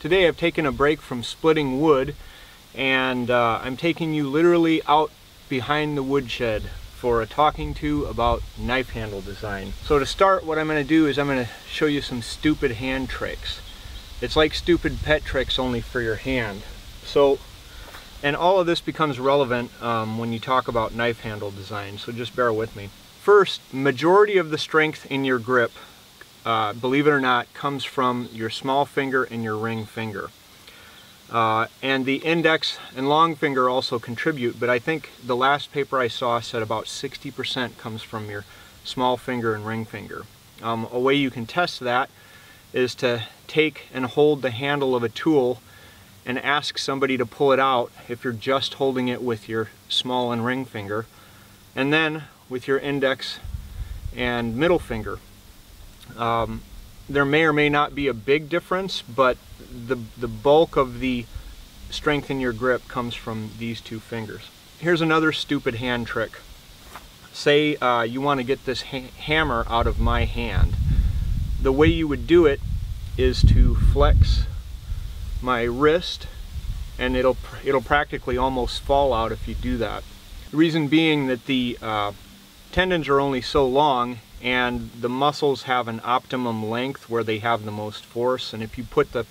Today I've taken a break from splitting wood and uh, I'm taking you literally out behind the woodshed for a talking to about knife handle design. So to start what I'm going to do is I'm going to show you some stupid hand tricks. It's like stupid pet tricks only for your hand. So and all of this becomes relevant um, when you talk about knife handle design so just bear with me. First, majority of the strength in your grip uh, believe it or not, comes from your small finger and your ring finger. Uh, and the index and long finger also contribute, but I think the last paper I saw said about 60% comes from your small finger and ring finger. Um, a way you can test that is to take and hold the handle of a tool and ask somebody to pull it out if you're just holding it with your small and ring finger, and then with your index and middle finger. Um, there may or may not be a big difference, but the, the bulk of the strength in your grip comes from these two fingers. Here's another stupid hand trick. Say uh, you want to get this ha hammer out of my hand. The way you would do it is to flex my wrist and it'll it'll practically almost fall out if you do that. The reason being that the uh, tendons are only so long and the muscles have an optimum length where they have the most force and if you put the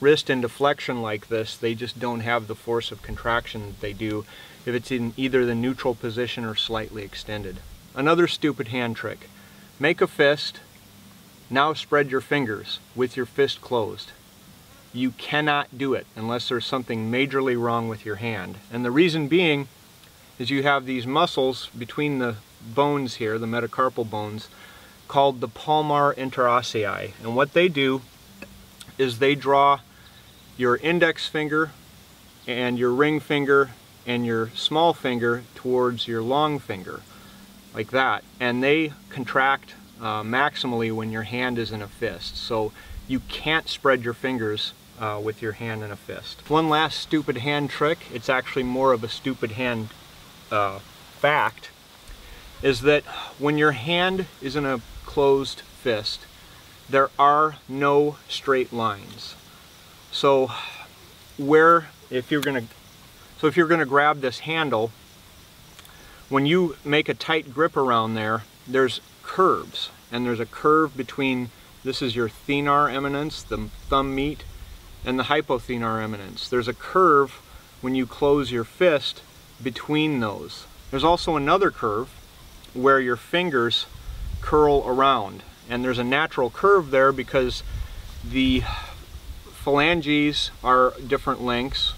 wrist into flexion like this they just don't have the force of contraction that they do if it's in either the neutral position or slightly extended. Another stupid hand trick. Make a fist, now spread your fingers with your fist closed. You cannot do it unless there's something majorly wrong with your hand. And the reason being is you have these muscles between the bones here, the metacarpal bones, called the palmar interossei. And what they do is they draw your index finger and your ring finger and your small finger towards your long finger, like that. And they contract uh, maximally when your hand is in a fist. So you can't spread your fingers uh, with your hand in a fist. One last stupid hand trick, it's actually more of a stupid hand uh, fact, is that when your hand is in a closed fist, there are no straight lines. So where, if you're gonna, so if you're gonna grab this handle, when you make a tight grip around there, there's curves, and there's a curve between, this is your thenar eminence, the thumb meat, and the hypothenar eminence. There's a curve when you close your fist between those. There's also another curve where your fingers curl around. And there's a natural curve there because the phalanges are different lengths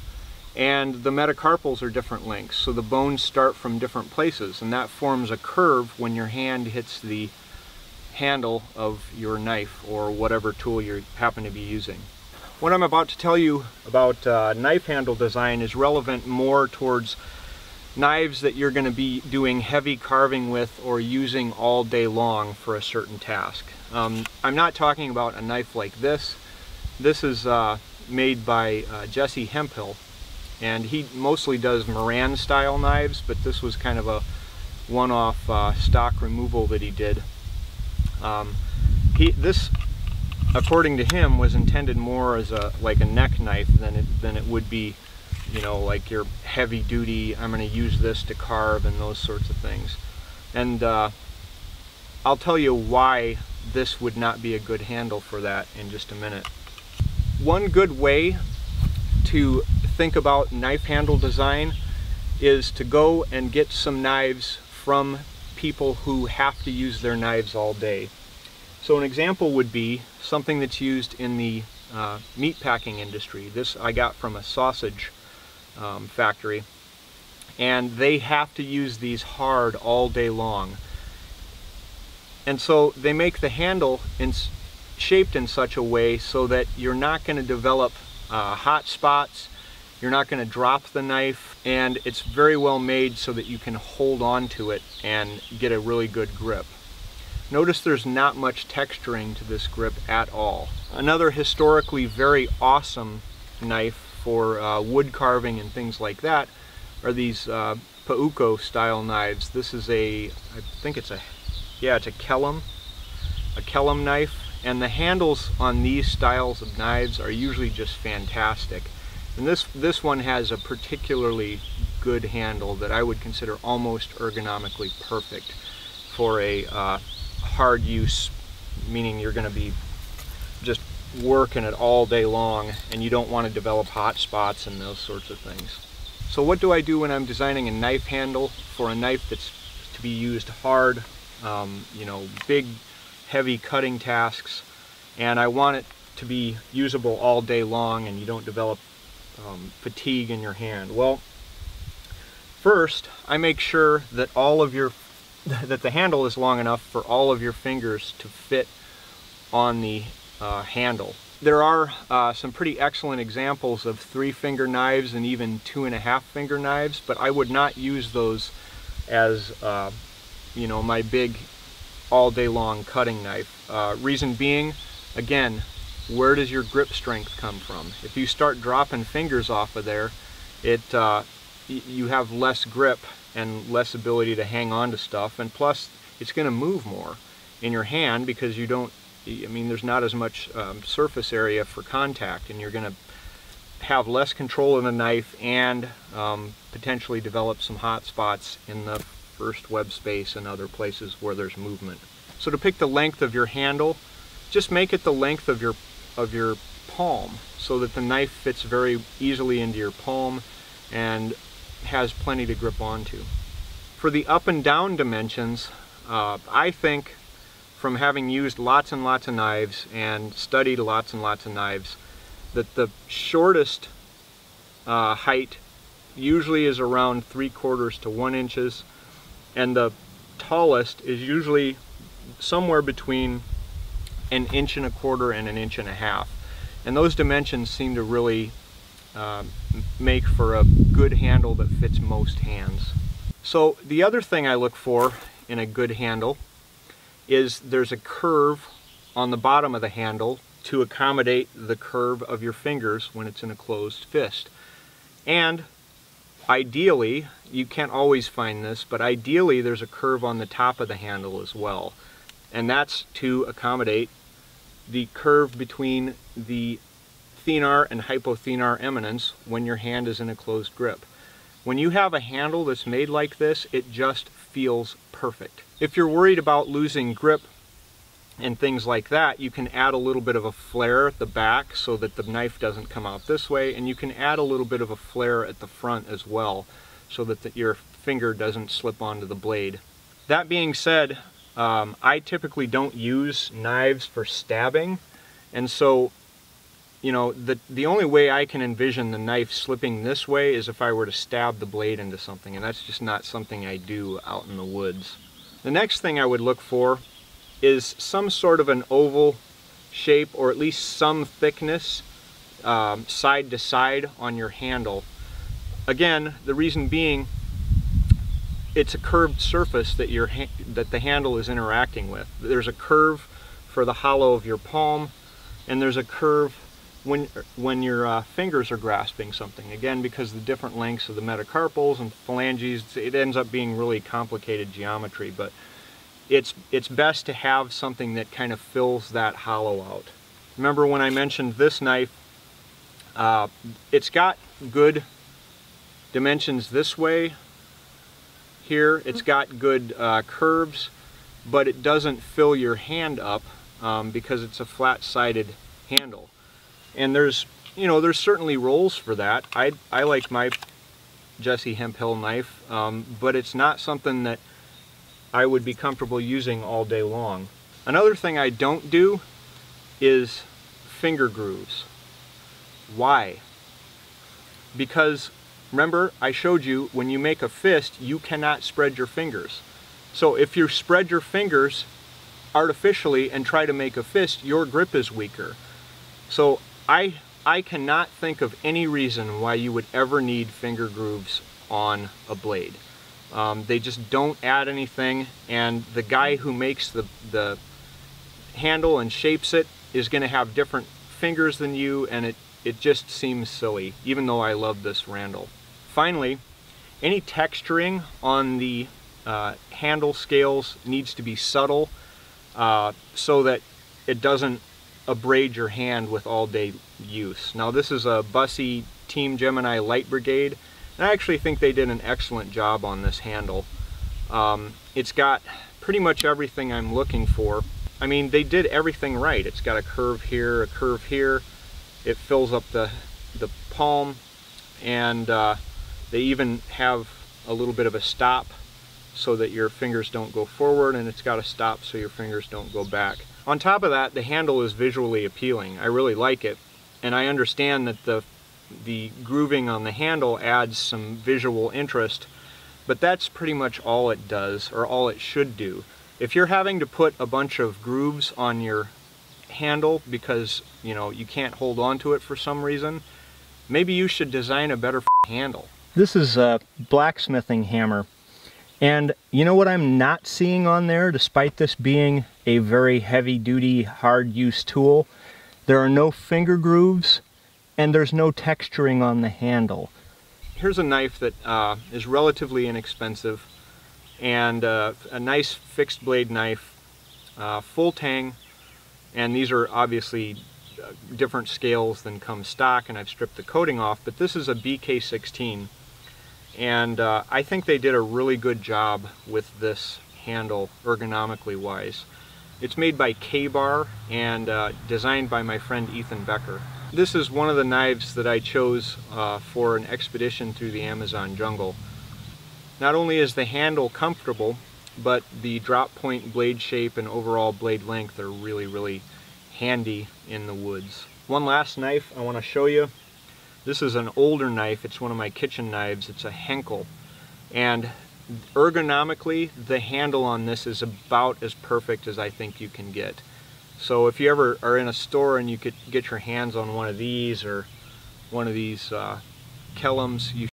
and the metacarpals are different lengths. So the bones start from different places and that forms a curve when your hand hits the handle of your knife or whatever tool you happen to be using. What I'm about to tell you about uh, knife handle design is relevant more towards knives that you're going to be doing heavy carving with or using all day long for a certain task. Um, I'm not talking about a knife like this. This is uh, made by uh, Jesse Hemphill and he mostly does Moran style knives but this was kind of a one-off uh, stock removal that he did. Um, he, this according to him was intended more as a like a neck knife than it, than it would be you know, like your heavy duty, I'm going to use this to carve and those sorts of things. And uh, I'll tell you why this would not be a good handle for that in just a minute. One good way to think about knife handle design is to go and get some knives from people who have to use their knives all day. So an example would be something that's used in the uh, meat packing industry. This I got from a sausage um, factory and they have to use these hard all day long. And so they make the handle in, shaped in such a way so that you're not going to develop uh, hot spots, you're not going to drop the knife, and it's very well made so that you can hold on to it and get a really good grip. Notice there's not much texturing to this grip at all. Another historically very awesome knife for uh, wood carving and things like that are these uh, Puukko style knives. This is a, I think it's a, yeah, it's a Kellam, a Kellam knife, and the handles on these styles of knives are usually just fantastic. And this, this one has a particularly good handle that I would consider almost ergonomically perfect for a uh, hard use, meaning you're going to be working it all day long and you don't want to develop hot spots and those sorts of things. So what do I do when I'm designing a knife handle for a knife that's to be used hard, um, you know, big, heavy cutting tasks, and I want it to be usable all day long and you don't develop um, fatigue in your hand? Well, first, I make sure that all of your that the handle is long enough for all of your fingers to fit on the uh, handle. There are uh, some pretty excellent examples of three finger knives and even two and a half finger knives, but I would not use those as, uh, you know, my big all day long cutting knife. Uh, reason being, again, where does your grip strength come from? If you start dropping fingers off of there, it uh, you have less grip and less ability to hang on to stuff, and plus it's going to move more in your hand because you don't. I mean, there's not as much um, surface area for contact, and you're going to have less control of the knife and um, potentially develop some hot spots in the first web space and other places where there's movement. So to pick the length of your handle, just make it the length of your of your palm so that the knife fits very easily into your palm and has plenty to grip onto. For the up and down dimensions, uh, I think from having used lots and lots of knives and studied lots and lots of knives, that the shortest uh, height usually is around three quarters to one inches and the tallest is usually somewhere between an inch and a quarter and an inch and a half. And those dimensions seem to really uh, make for a good handle that fits most hands. So the other thing I look for in a good handle is there's a curve on the bottom of the handle to accommodate the curve of your fingers when it's in a closed fist. And ideally, you can't always find this, but ideally there's a curve on the top of the handle as well. And that's to accommodate the curve between the thenar and hypothenar eminence when your hand is in a closed grip. When you have a handle that's made like this, it just feels perfect. If you're worried about losing grip and things like that, you can add a little bit of a flare at the back so that the knife doesn't come out this way, and you can add a little bit of a flare at the front as well so that the, your finger doesn't slip onto the blade. That being said, um, I typically don't use knives for stabbing, and so, you know, the, the only way I can envision the knife slipping this way is if I were to stab the blade into something, and that's just not something I do out in the woods. The next thing I would look for is some sort of an oval shape, or at least some thickness, um, side to side on your handle. Again, the reason being, it's a curved surface that your that the handle is interacting with. There's a curve for the hollow of your palm, and there's a curve when when your uh, fingers are grasping something. Again, because the different lengths of the metacarpals and phalanges, it ends up being really complicated geometry. But it's it's best to have something that kind of fills that hollow out. Remember when I mentioned this knife? Uh, it's got good dimensions this way here. It's got good uh, curves, but it doesn't fill your hand up um, because it's a flat-sided handle. And there's, you know, there's certainly roles for that. I, I like my Jesse Hemphill knife, um, but it's not something that I would be comfortable using all day long. Another thing I don't do is finger grooves. Why? Because Remember, I showed you when you make a fist, you cannot spread your fingers. So if you spread your fingers artificially and try to make a fist, your grip is weaker. So I, I cannot think of any reason why you would ever need finger grooves on a blade. Um, they just don't add anything and the guy who makes the, the handle and shapes it is going to have different fingers than you and it, it just seems silly, even though I love this Randall. Finally, any texturing on the uh, handle scales needs to be subtle uh, so that it doesn't abrade your hand with all day use. Now this is a Busse Team Gemini Light Brigade and I actually think they did an excellent job on this handle. Um, it's got pretty much everything I'm looking for. I mean they did everything right. It's got a curve here, a curve here. It fills up the, the palm and uh, they even have a little bit of a stop so that your fingers don't go forward and it's got a stop so your fingers don't go back. On top of that, the handle is visually appealing. I really like it. And I understand that the, the grooving on the handle adds some visual interest, but that's pretty much all it does, or all it should do. If you're having to put a bunch of grooves on your handle because, you know, you can't hold on to it for some reason, maybe you should design a better handle. This is a blacksmithing hammer. And you know what I'm not seeing on there, despite this being a very heavy duty, hard use tool? There are no finger grooves and there's no texturing on the handle. Here's a knife that uh, is relatively inexpensive and uh, a nice fixed blade knife, uh, full tang, and these are obviously uh, different scales than come stock and I've stripped the coating off, but this is a BK16 and uh, I think they did a really good job with this handle ergonomically wise. It's made by Ka-Bar and uh, designed by my friend Ethan Becker. This is one of the knives that I chose uh, for an expedition through the Amazon jungle. Not only is the handle comfortable, but the drop point blade shape and overall blade length are really, really handy in the woods. One last knife I want to show you this is an older knife. It's one of my kitchen knives. It's a Henkel. And ergonomically, the handle on this is about as perfect as I think you can get. So if you ever are in a store and you could get your hands on one of these or one of these uh, Kellams, you